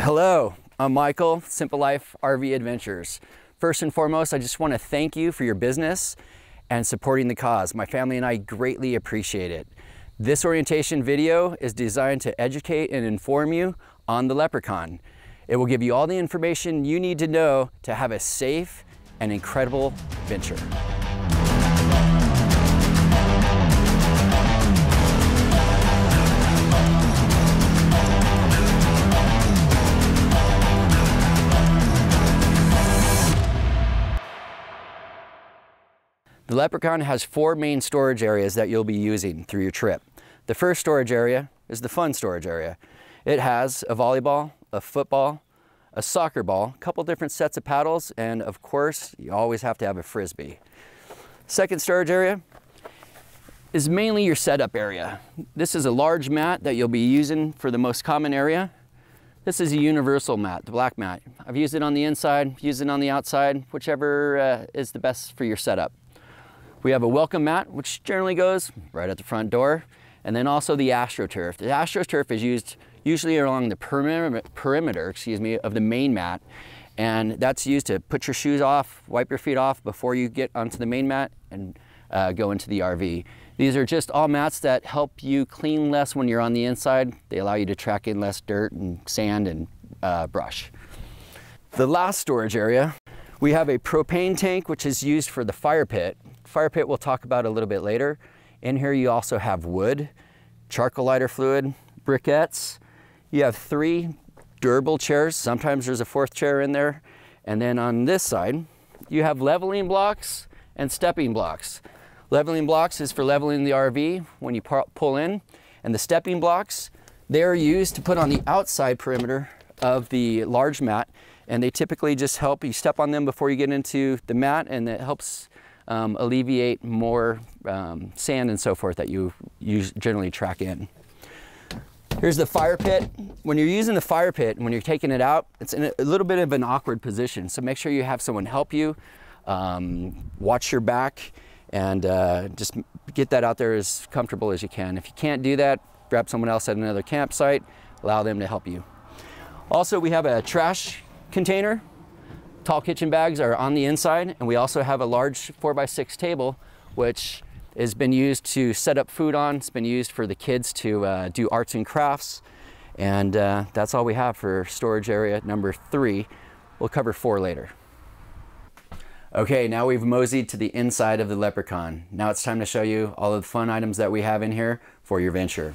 Hello, I'm Michael, SympleLyfe RV Adventures. First and foremost, I just want to thank you for your business and supporting the cause. My family and I greatly appreciate it. This orientation video is designed to educate and inform you on the Leprechaun. It will give you all the information you need to know to have a safe and incredible venture. The Leprechaun has four main storage areas that you'll be using through your trip. The first storage area is the fun storage area. It has a volleyball, a football, a soccer ball, a couple different sets of paddles, and of course, you always have to have a frisbee. Second storage area is mainly your setup area. This is a large mat that you'll be using for the most common area. This is a universal mat, the black mat. I've used it on the inside, used it on the outside, whichever uh, is the best for your setup. We have a welcome mat, which generally goes right at the front door, and then also the AstroTurf. The AstroTurf is used usually along the perimeter, excuse me, of the main mat, and that's used to put your shoes off, wipe your feet off before you get onto the main mat and uh, go into the RV. These are just all mats that help you clean less when you're on the inside. They allow you to track in less dirt and sand and uh, brush. The last storage area, we have a propane tank which is used for the fire pit Fire pit we'll talk about a little bit later. In here you also have wood, charcoal lighter fluid, briquettes. You have three durable chairs. Sometimes there's a fourth chair in there. And then on this side, you have leveling blocks and stepping blocks. Leveling blocks is for leveling the RV when you pull in. And the stepping blocks, they're used to put on the outside perimeter of the large mat. And they typically just help you step on them before you get into the mat and it helps um, alleviate more um, sand and so forth that you, generally track in. Here's the fire pit. When you're using the fire pit, and when you're taking it out, it's in a little bit of an awkward position. So make sure you have someone help you, um, watch your back, and uh, just get that out there as comfortable as you can. If you can't do that, grab someone else at another campsite, allow them to help you. Also, we have a trash container Tall kitchen bags are on the inside, and we also have a large 4x6 table, which has been used to set up food on. It's been used for the kids to uh, do arts and crafts. And uh, that's all we have for storage area number three. We'll cover four later. Okay, now we've moseyed to the inside of the Leprechaun. Now it's time to show you all of the fun items that we have in here for your venture.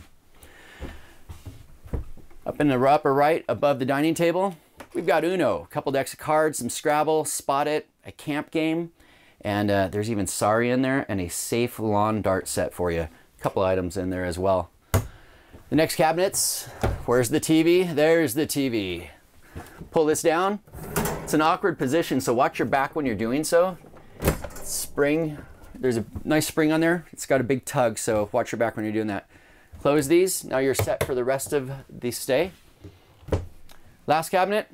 Up in the upper right, above the dining table, We've got Uno, a couple decks of cards, some Scrabble, Spot It, a camp game, and uh, there's even Sorry in there and a safe lawn dart set for you. A couple items in there as well. The next cabinets, where's the TV? There's the TV. Pull this down. It's an awkward position, so watch your back when you're doing so. Spring, there's a nice spring on there. It's got a big tug, so watch your back when you're doing that. Close these. Now you're set for the rest of the stay. Last cabinet,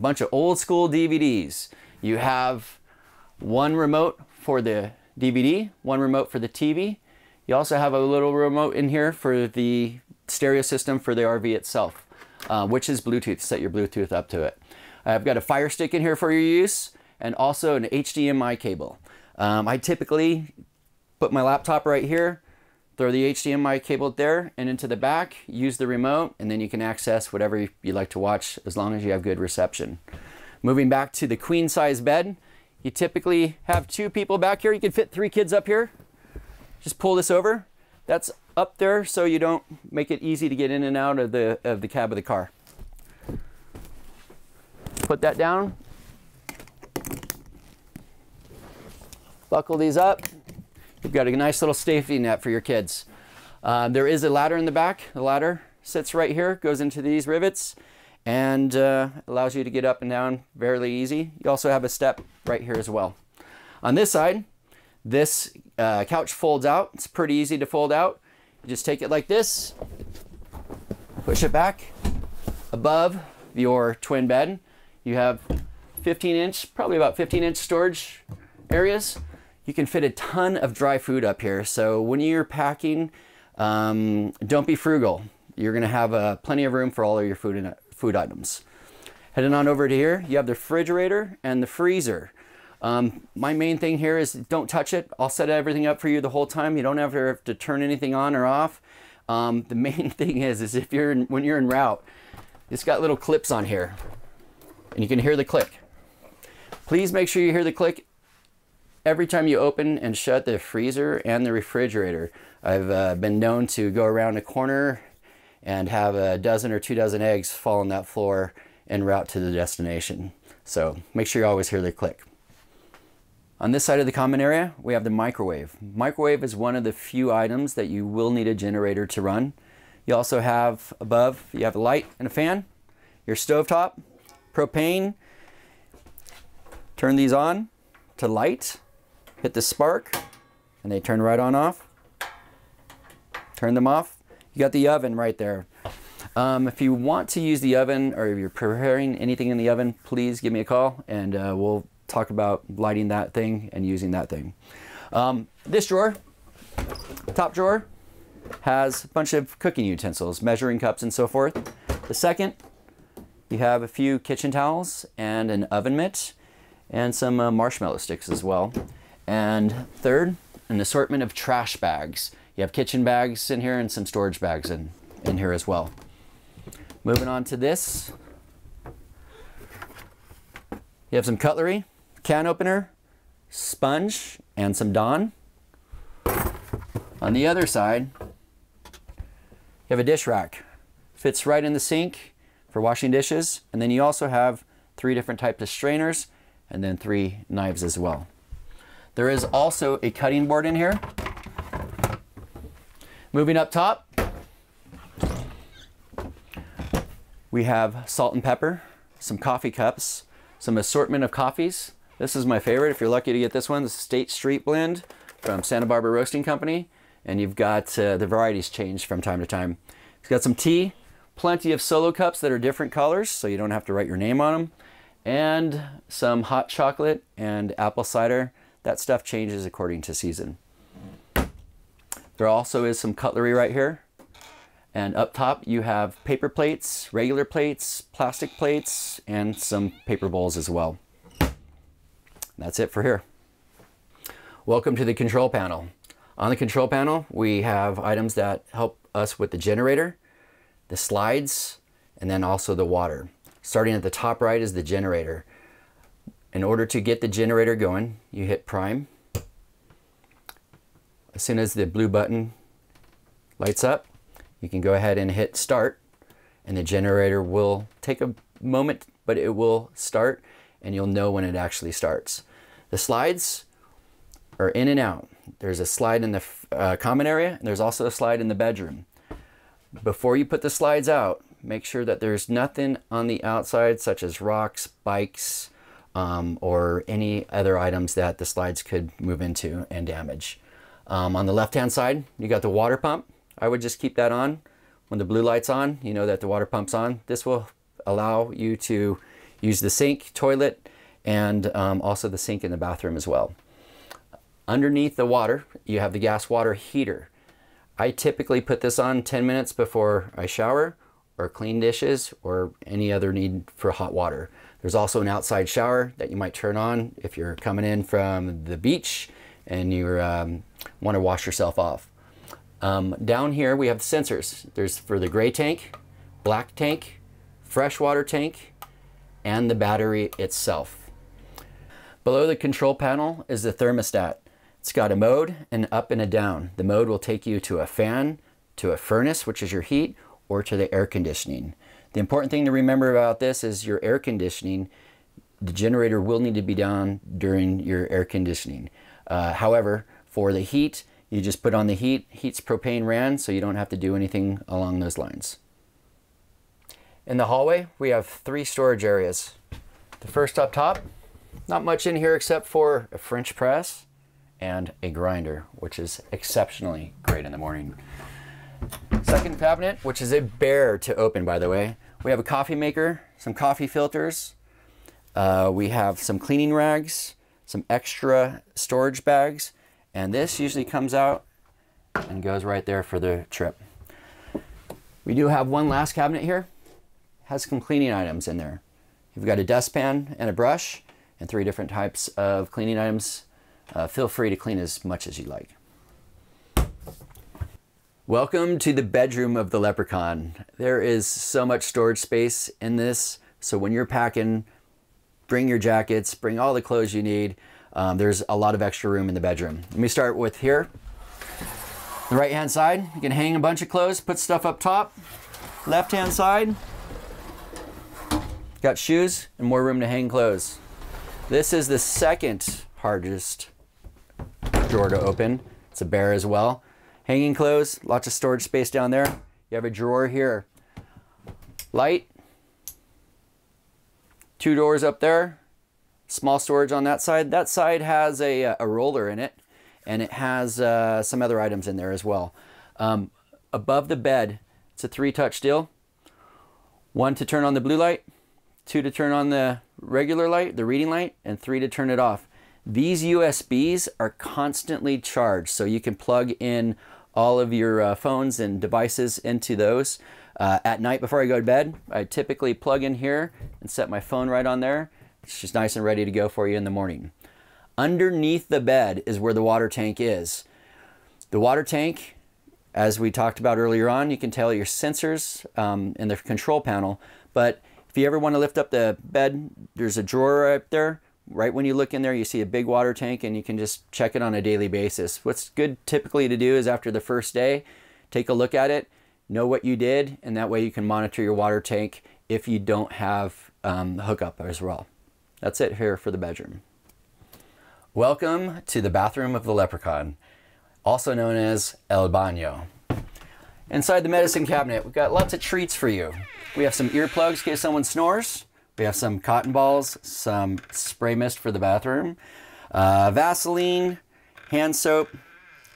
bunch of old school DVDs. You have one remote for the DVD, one remote for the TV. You also have a little remote in here for the stereo system for the RV itself, uh, which is Bluetooth. Set your Bluetooth up to it. I've got a Fire Stick in here for your use and also an HDMI cable. Um, I typically put my laptop right here throw the HDMI cable there and into the back, use the remote, and then you can access whatever you like to watch as long as you have good reception. Moving back to the queen size bed, you typically have two people back here. You can fit three kids up here. Just pull this over. That's up there so you don't make it easy to get in and out of the, of the cab of the car. Put that down. Buckle these up. You've got a nice little safety net for your kids. Uh, there is a ladder in the back. The ladder sits right here, goes into these rivets, and uh, allows you to get up and down fairly easy. You also have a step right here as well. On this side, this uh, couch folds out. It's pretty easy to fold out. You just take it like this, push it back above your twin bed. You have 15 inch, probably about 15 inch storage areas. You can fit a ton of dry food up here. So when you're packing, um, don't be frugal. You're gonna have uh, plenty of room for all of your food, and, food items. Heading on over to here, you have the refrigerator and the freezer. Um, my main thing here is don't touch it. I'll set everything up for you the whole time. You don't ever have to turn anything on or off. Um, the main thing is, is if you're in, when you're in route, it's got little clips on here and you can hear the click. Please make sure you hear the click every time you open and shut the freezer and the refrigerator. I've uh, been known to go around a corner and have a dozen or two dozen eggs fall on that floor en route to the destination. So make sure you always hear the click. On this side of the common area, we have the microwave. Microwave is one of the few items that you will need a generator to run. You also have above, you have a light and a fan, your stovetop, propane. Turn these on to light, hit the spark, and they turn right on off. Turn them off. You got the oven right there. Um, if you want to use the oven or if you're preparing anything in the oven, please give me a call and uh, we'll talk about lighting that thing and using that thing. Um, this drawer, top drawer, has a bunch of cooking utensils, measuring cups and so forth. The second, you have a few kitchen towels and an oven mitt and some uh, marshmallow sticks as well. And third, an assortment of trash bags. You have kitchen bags in here and some storage bags in, in here as well. Moving on to this, you have some cutlery, can opener, sponge, and some Dawn. On the other side, you have a dish rack. Fits right in the sink for washing dishes. And then you also have three different types of strainers and then three knives as well. There is also a cutting board in here. Moving up top, we have salt and pepper, some coffee cups, some assortment of coffees, this is my favorite. If you're lucky to get this one, the State Street Blend from Santa Barbara Roasting Company. And you've got uh, the varieties changed from time to time. It's got some tea, plenty of solo cups that are different colors, so you don't have to write your name on them. And some hot chocolate and apple cider. That stuff changes according to season. There also is some cutlery right here. And up top you have paper plates, regular plates, plastic plates, and some paper bowls as well. That's it for here. Welcome to the control panel. On the control panel, we have items that help us with the generator, the slides, and then also the water. Starting at the top right is the generator. In order to get the generator going, you hit prime. As soon as the blue button lights up, you can go ahead and hit start and the generator will take a moment, but it will start and you'll know when it actually starts. The slides are in and out. There's a slide in the uh, common area, and there's also a slide in the bedroom. Before you put the slides out, make sure that there's nothing on the outside, such as rocks, bikes, um, or any other items that the slides could move into and damage. Um, on the left-hand side, you got the water pump. I would just keep that on. When the blue light's on, you know that the water pump's on. This will allow you to use the sink, toilet, and um, also the sink in the bathroom as well. Underneath the water, you have the gas water heater. I typically put this on 10 minutes before I shower or clean dishes or any other need for hot water. There's also an outside shower that you might turn on if you're coming in from the beach and you um, want to wash yourself off. Um, down here we have the sensors. There's for the gray tank, black tank, freshwater tank, and the battery itself. Below the control panel is the thermostat. It's got a mode, an up and a down. The mode will take you to a fan, to a furnace, which is your heat, or to the air conditioning. The important thing to remember about this is your air conditioning, the generator will need to be down during your air conditioning. Uh, however, for the heat, you just put on the heat. Heat's propane ran, so you don't have to do anything along those lines. In the hallway, we have three storage areas. The first up top not much in here except for a French press and a grinder, which is exceptionally great in the morning. Second cabinet, which is a bear to open, by the way. We have a coffee maker, some coffee filters. Uh, we have some cleaning rags, some extra storage bags, and this usually comes out and goes right there for the trip. We do have one last cabinet here. Has some cleaning items in there. You've got a dustpan and a brush and three different types of cleaning items. Uh, feel free to clean as much as you like. Welcome to the bedroom of the Leprechaun. There is so much storage space in this, so when you're packing, bring your jackets, bring all the clothes you need. Um, there's a lot of extra room in the bedroom. Let me start with here. The right hand side, you can hang a bunch of clothes, put stuff up top. Left hand side, got shoes and more room to hang clothes. This is the second hardest drawer to open. It's a bear as well. Hanging clothes, lots of storage space down there. You have a drawer here. Light, two doors up there, small storage on that side. That side has a, a roller in it and it has uh, some other items in there as well. Um, above the bed, it's a three touch deal. One to turn on the blue light, two to turn on the regular light, the reading light, and three to turn it off. These USBs are constantly charged, so you can plug in all of your uh, phones and devices into those. Uh, at night before I go to bed, I typically plug in here and set my phone right on there. It's just nice and ready to go for you in the morning. Underneath the bed is where the water tank is. The water tank, as we talked about earlier on, you can tell your sensors um, in the control panel, but if you ever want to lift up the bed, there's a drawer right there right when you look in there, you see a big water tank and you can just check it on a daily basis. What's good typically to do is after the first day, take a look at it, know what you did, and that way you can monitor your water tank if you don't have um, hookup as well. That's it here for the bedroom. Welcome to the bathroom of the leprechaun, also known as El Baño. Inside the medicine cabinet, we've got lots of treats for you. We have some earplugs in case someone snores. We have some cotton balls, some spray mist for the bathroom, uh, Vaseline, hand soap,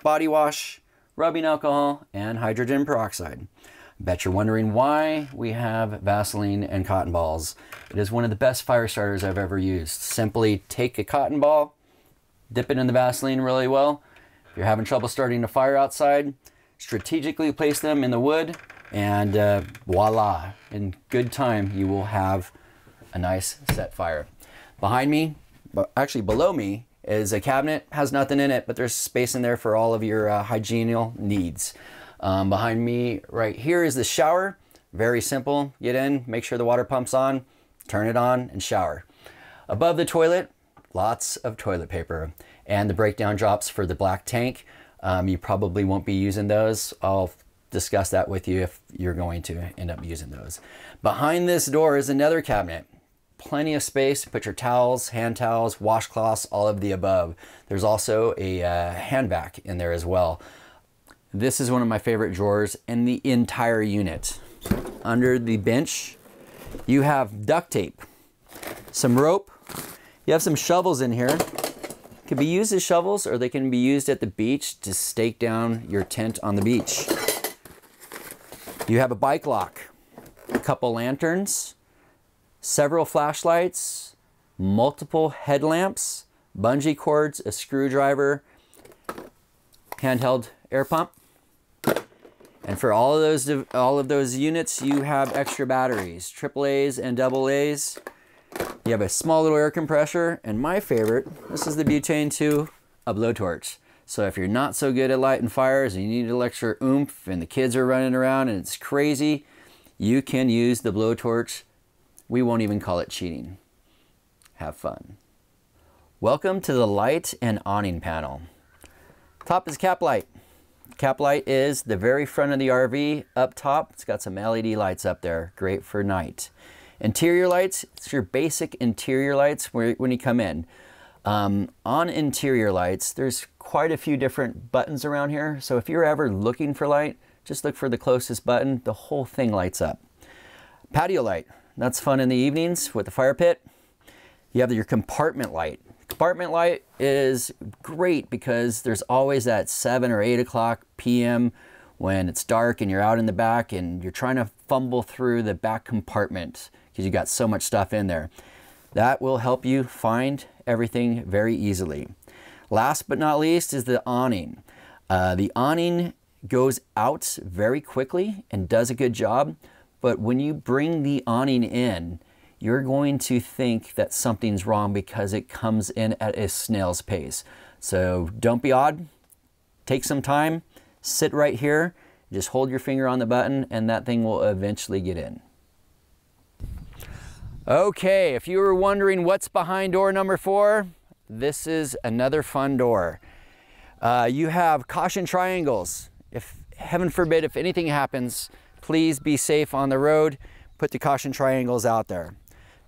body wash, rubbing alcohol, and hydrogen peroxide. Bet you're wondering why we have Vaseline and cotton balls. It is one of the best fire starters I've ever used. Simply take a cotton ball, dip it in the Vaseline really well. If you're having trouble starting a fire outside, strategically place them in the wood, and uh, voila, in good time you will have a nice set fire. Behind me, actually below me, is a cabinet. Has nothing in it, but there's space in there for all of your uh, hygienial needs. Um, behind me right here is the shower. Very simple. Get in, make sure the water pump's on, turn it on, and shower. Above the toilet, lots of toilet paper and the breakdown drops for the black tank. Um, you probably won't be using those. I'll discuss that with you if you're going to end up using those. Behind this door is another cabinet plenty of space to put your towels, hand towels, washcloths, all of the above. There's also a uh, hand vac in there as well. This is one of my favorite drawers in the entire unit. Under the bench, you have duct tape, some rope, you have some shovels in here. Can be used as shovels or they can be used at the beach to stake down your tent on the beach. You have a bike lock, a couple lanterns, several flashlights, multiple headlamps, bungee cords, a screwdriver, handheld air pump. And for all of those all of those units, you have extra batteries, AAA's and AA's. You have a small little air compressor, and my favorite, this is the Butane 2, a blowtorch. So if you're not so good at lighting fires and you need a little extra oomph and the kids are running around and it's crazy, you can use the blowtorch we won't even call it cheating. Have fun. Welcome to the light and awning panel. Top is cap light. Cap light is the very front of the RV up top. It's got some LED lights up there, great for night. Interior lights, it's your basic interior lights when you come in. Um, on interior lights, there's quite a few different buttons around here. So if you're ever looking for light, just look for the closest button. The whole thing lights up. Patio light. That's fun in the evenings with the fire pit. You have your compartment light. Compartment light is great because there's always that 7 or 8 o'clock p.m. when it's dark and you're out in the back and you're trying to fumble through the back compartment because you got so much stuff in there. That will help you find everything very easily. Last but not least is the awning. Uh, the awning goes out very quickly and does a good job. But when you bring the awning in, you're going to think that something's wrong because it comes in at a snail's pace. So don't be odd, take some time, sit right here, just hold your finger on the button and that thing will eventually get in. Okay, if you were wondering what's behind door number four, this is another fun door. Uh, you have caution triangles. If heaven forbid, if anything happens, please be safe on the road. Put the caution triangles out there.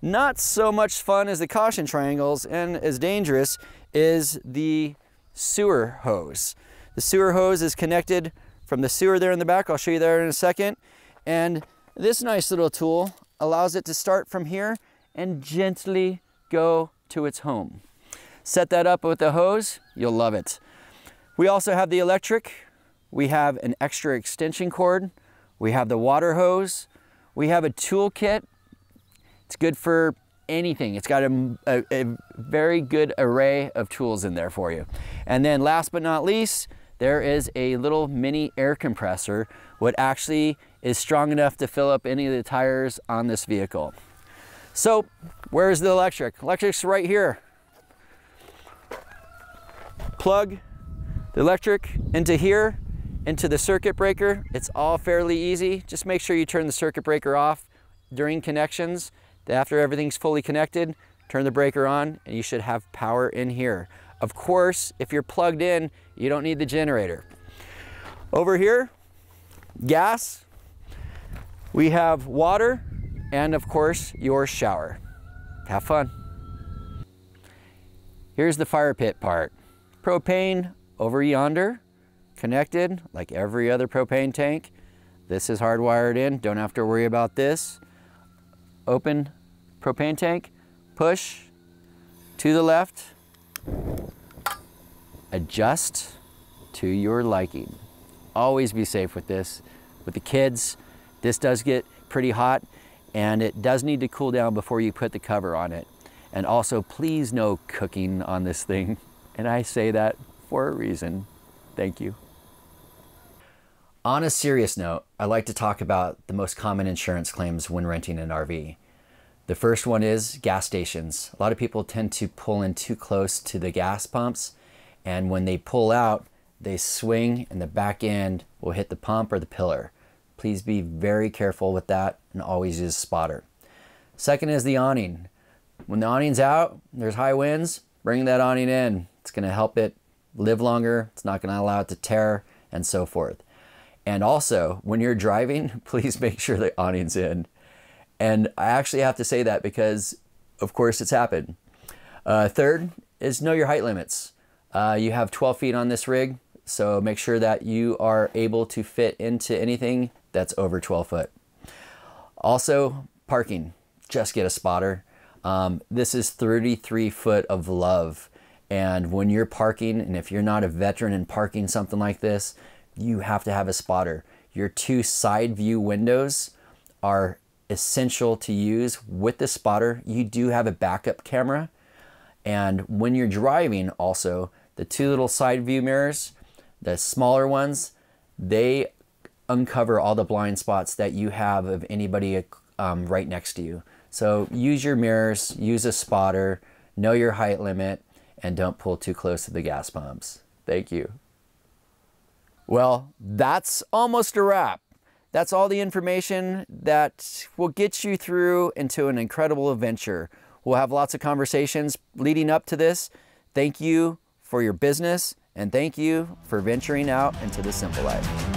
Not so much fun as the caution triangles and as dangerous is the sewer hose. The sewer hose is connected from the sewer there in the back. I'll show you there in a second. And this nice little tool allows it to start from here and gently go to its home. Set that up with the hose, you'll love it. We also have the electric, we have an extra extension cord, we have the water hose, we have a toolkit. It's good for anything. It's got a, a, a, very good array of tools in there for you. And then last but not least, there is a little mini air compressor, what actually is strong enough to fill up any of the tires on this vehicle. So where's the electric? Electric's right here. Plug the electric into here, into the circuit breaker. It's all fairly easy. Just make sure you turn the circuit breaker off during connections. After everything's fully connected, turn the breaker on and you should have power in here. Of course, if you're plugged in, you don't need the generator. Over here, gas, we have water, and of course, your shower. Have fun. Here's the fire pit part. Propane over yonder, connected like every other propane tank. This is hardwired in, don't have to worry about this. Open propane tank, push to the left, adjust to your liking. Always be safe with this. With the kids, this does get pretty hot and it does need to cool down before you put the cover on it. And also, please no cooking on this thing. And I say that for a reason. Thank you. On a serious note, I like to talk about the most common insurance claims when renting an RV. The first one is gas stations. A lot of people tend to pull in too close to the gas pumps, and when they pull out, they swing and the back end will hit the pump or the pillar. Please be very careful with that and always use spotter. Second is the awning. When the awning's out, there's high winds, bring that awning in. It's going to help it live longer. It's not going to allow it to tear and so forth. And also, when you're driving, please make sure the awning's in. And I actually have to say that because, of course, it's happened. Uh, third is know your height limits. Uh, you have 12 feet on this rig, so make sure that you are able to fit into anything that's over 12 foot. Also, parking. Just get a spotter. Um, this is 33 foot of love. And when you're parking, and if you're not a veteran in parking something like this, you have to have a spotter. Your two side view windows are essential to use with the spotter. You do have a backup camera. And when you're driving also, the two little side view mirrors, the smaller ones, they uncover all the blind spots that you have of anybody um, right next to you. So use your mirrors, use a spotter, know your height limit, and don't pull too close to the gas pumps. Thank you. Well, that's almost a wrap. That's all the information that will get you through into an incredible adventure. We'll have lots of conversations leading up to this. Thank you for your business and thank you for venturing out into the simple life.